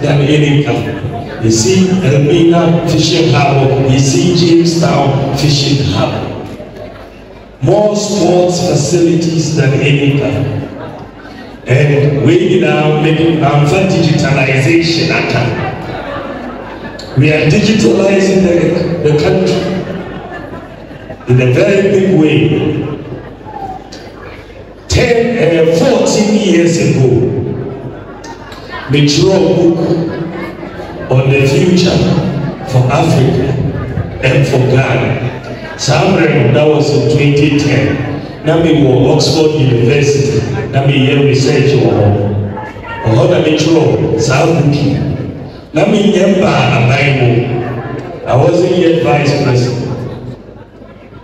than any other. You see Elmina Fishing Harbour, you see Jamestown Fishing Harbour. More sports facilities than any. And we now making for digitalization aka. We are digitalizing the, the country in a very big way. 10, uh, 14 years ago, a book on the future for Africa and for Ghana. Somewhere that was in 2010. Na mi wɔ Oxford University na mi yɛ research wɔ hɔ. Ɔhɔ na mi twerɛ saa book yi. Na mi nyɛ mbaa aban mu. I wasn't yet vice president.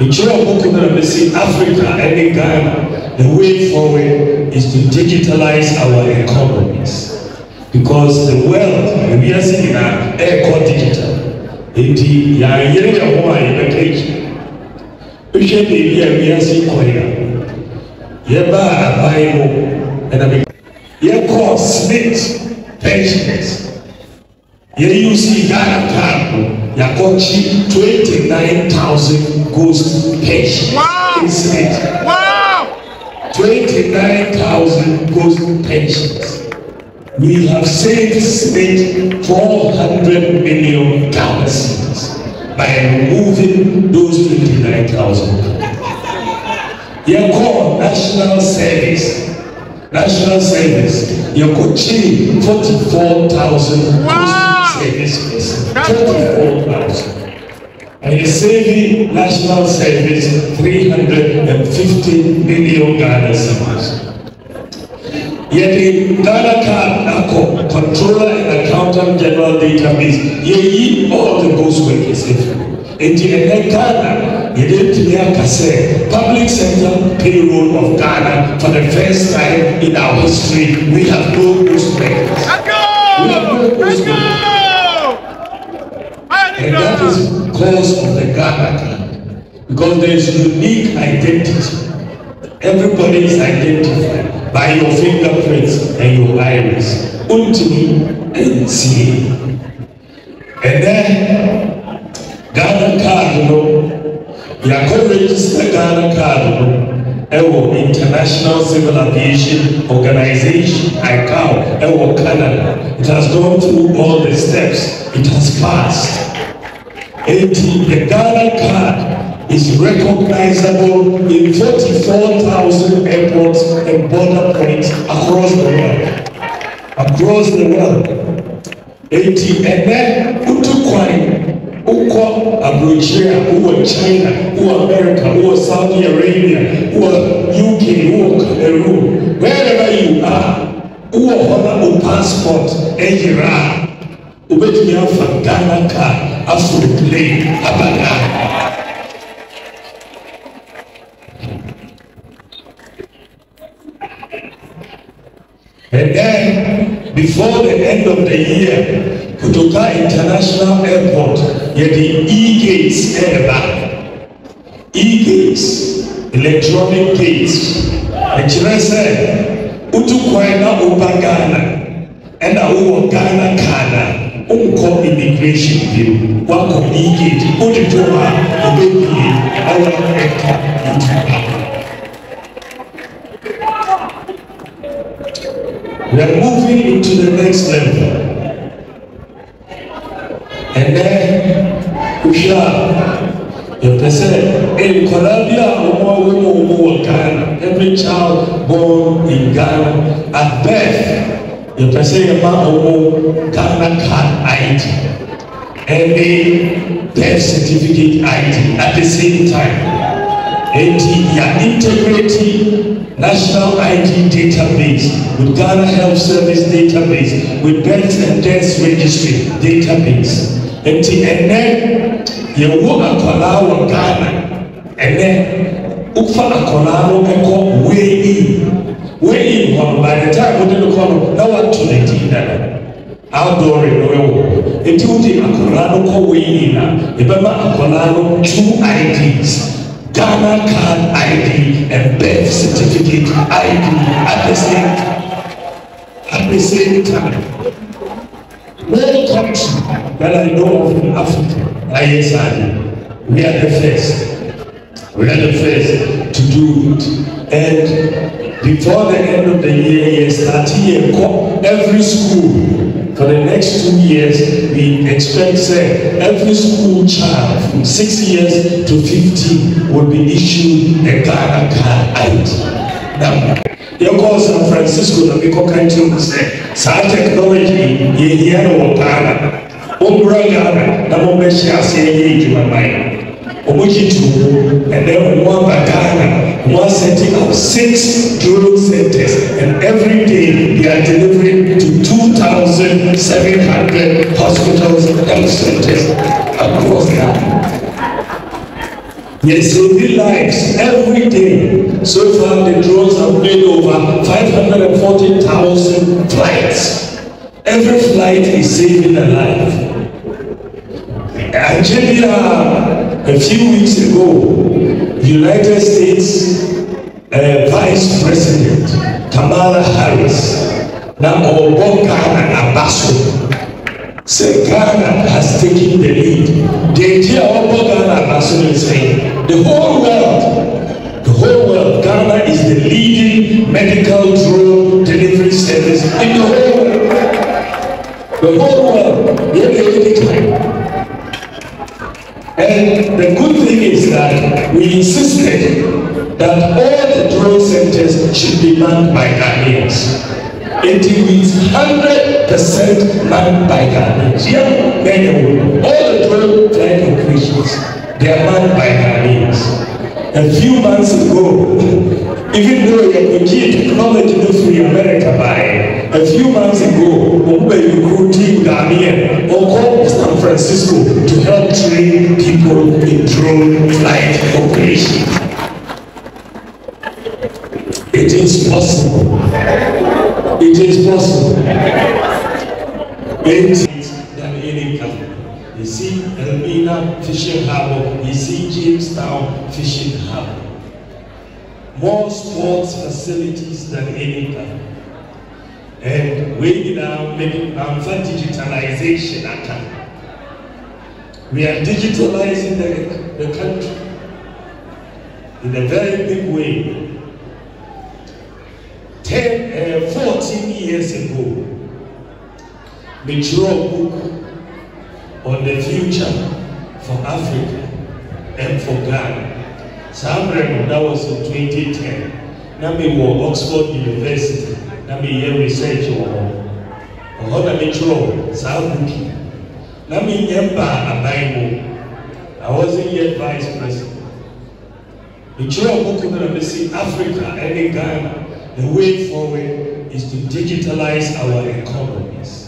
Nkyerɛ book na mi si Africa ɛne Ghana. The way forward is to digitalize our economies because the world ewiase nyinaa ɛrekɔ digital. Nti yɛayere yɛn ho a yɛbɛka akyi wohwɛ beebi a wiase kɔe a yɛbaa aban mu ɛna bɛ yɛkɔɔ smith pensioners. Yɛyusi ghana card no yɛakɔkye twenty nine thousand ghost pensions in smith. Wow! 29,000 ghost pensions. We have saved SSNIT 400 million dollars by removing those 29,000. You call national service. National service. You could change 44,000 Wow! service persons. 44,000 and is saving national service 350 million Ghana cedis. Yɛde Ghana card akɔ controller and accountant general database yɛyi all the ghost workers efi. Nti ɛnɛ Ghana yɛde tumi aka sɛ public sector payroll of Ghana for the first time in our history we have no ghost workers. We have go! no ghost go! workers. And that is because of the Ghana card. Because there is unique identity. Everybody is identified by your fingerprints and your iris. Untimi NCA. And then Ghana card, you know, you are going to register Ghana card, you know. international civil aviation organization icao ɛwɔ canada it has gone through all the steps it has passed eti the ghana is recognizable in forty-four thousand airports and border points across the world. Across the world. Eti ɛnɛ wotu kwan wokɔ aburokyire a china wowɔ america wowɔ saudi arabia wowɔ uk wowɔ cameroon. Wherever you are wowɔ hɔ na wo passport ɛyera a wobɛtumi afa ghana car aforo plane aba And then, before the end of the year, Kotoka International Airport, yɛde e-gates ɛreba. E-gates, electronic gates. Ɛkyerɛ sɛ, wotu kwan na woba Ghana, ɛna wowɔ Ghana car na, wonkɔ immigration bio, woakɔ e-gate, wode to hɔ a, wobɛbie, ɛwɔ ɛka ntuba. We are moving into the next level. And then, wohwɛ a yɛpɛ sɛ nkwadaa bi a wɔn a wɔn mu wɔn wɔ ghana every child born in ghana at birth yɛpɛ sɛ yɛma wɔn ghana card id and a birth certificate id at the same time. Eti yɛ integrate national id database. With ghana health service database. With birth and death registry database. Eti ɛnɛ yɛwɔ akwadaa wɔ ghana. Ɛnɛ wofa akwadaa no ɛkɔ weyi weyi hɔ by the time wode no kɔ no na wato ne ti outdoor no ɛwɔ eti wode akwadaa no kɔ weyi na ebɛma akwadaa no two ids ghana card id and birth certificate id at the same time at the same time country that I know of in Africa. ISI. We are the first. We are the first to do it. And before the end of the year, starting every school for the next two years, we expect say, every school child from six years to 15 will be issued a Ghana card ID. Yɛkɔɔ san francisco na mekɔka nkyerɛ mu sɛ saa technology yɛhia no wɔ ghana mommura ghana na mommɛhyɛ aseɛ yɛ adwumaman mu ɛnɛ ɔmo aba ghana ɔmo setting up six drone centers and every day they are delivering to two thousand seven hundred hospitals and centers across ghana. Yes, saving lives every day. So far, the drones have made over 540,000 flights. Every flight is saving a life. Nigeria, a few weeks ago, United States uh, Vice President Kamala Harris, now Obo Ghana Abaso, said Ghana has taken the lead. The idea Obo Ghana The whole world, the whole world, Ghana is the leading medical drone delivery service in the whole world. The whole world, we are the And the good thing is that we insisted that all the drone centers should be manned by Ghanaians. It is 100% manned by Ghanaians. Young men and women, all the drone flight operations, they are manned by Ghanaians. A few months ago, even though you Yakuji technology no free America by a few months ago, Mumbai recruiting Ghanaian or called San Francisco to help train people in drone flight operation. It is possible. It is possible. It is than any company. You see Elmina Fishing Harbour, you see Jamestown Fishing Harbour. More sports facilities than any other. And we now um, for digitalization at We are digitalizing the, the country in a very big way. Ten, uh, 14 years ago, we drew a book on the future for Africa and for Ghana. Mmerɛ no that was in 2010 na mi wɔ Oxford University na mi yɛ research hɔ ɔhɔ na mi twerɛ saa buki na mi nyɛ ba I wasn't yet vice president. Mi twerɛ buku na mi si Africa ɛne Ghana the way forward is to digitalize our economies.